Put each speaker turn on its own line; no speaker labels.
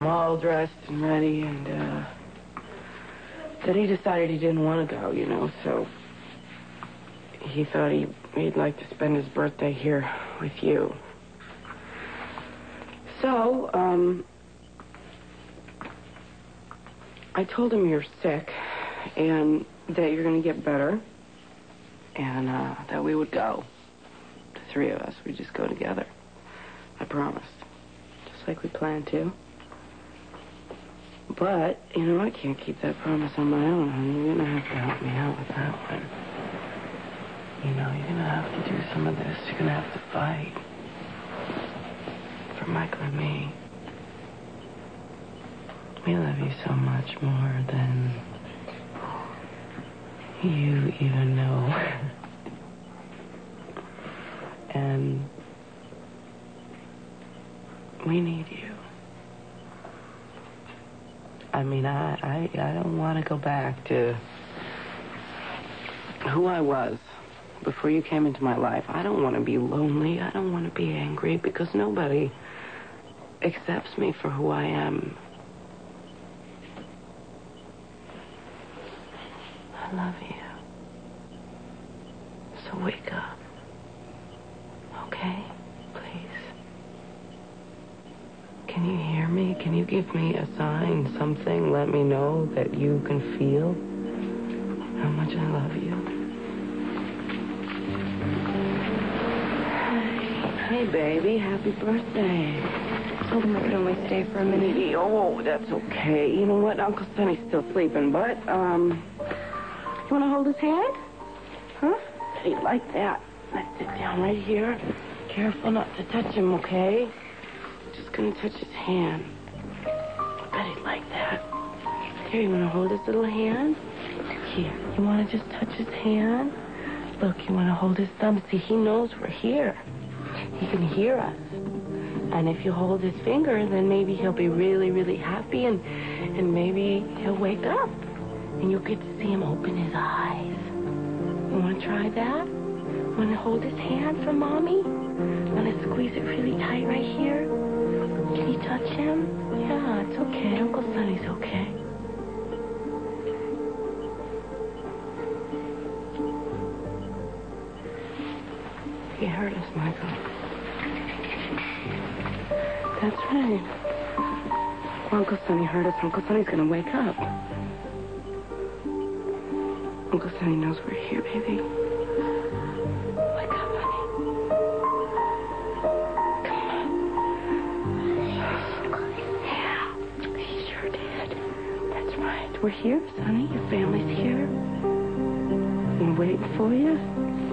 I'm all dressed and ready, and uh, then he decided he didn't want to go, you know, so he thought he, he'd like to spend his birthday here with you. So, um, I told him you're sick and that you're going to get better and uh, that we would go. The three of us. We'd just go together. I promised. Just like we planned to. But, you know, I can't keep that promise on my own, honey. You're going to have to help me out with that one. You know, you're going to have to do some of this. You're going to have to fight. For Michael and me. We love you so much more than you even know. and we need you. I mean, I, I, I don't want to go back to who I was before you came into my life. I don't want to be lonely. I don't want to be angry because nobody accepts me for who I am. I love you. So wake up. Okay? Please. Can you hear? Can you give me a sign, something? Let me know that you can feel how much I love you. Hey, baby. Happy birthday.
Told him we could only stay for a minute.
Oh, that's okay. You know what? Uncle Sonny's still sleeping, but, um, you want to hold his hand? Huh? Hey, like that. Let's sit down right here. Careful not to touch him, okay? I'm Just gonna touch his hand. Like that. Here, you want to hold his little hand? Here, you want to just touch his hand? Look, you want to hold his thumb. See, he knows we're here. He can hear us. And if you hold his finger, then maybe he'll be really, really happy and and maybe he'll wake up. And you'll get to see him open his eyes. You want to try that? Want to hold his hand for mommy? Want to squeeze it really tight right here? Can you touch him? Yeah, it's okay. Uncle Sonny's okay. He hurt us, Michael. That's right. Uncle Sonny hurt us. Uncle Sonny's gonna wake up. Uncle Sonny knows we're here, baby. Right. We're here, Sonny. Your family's here. We're waiting for you.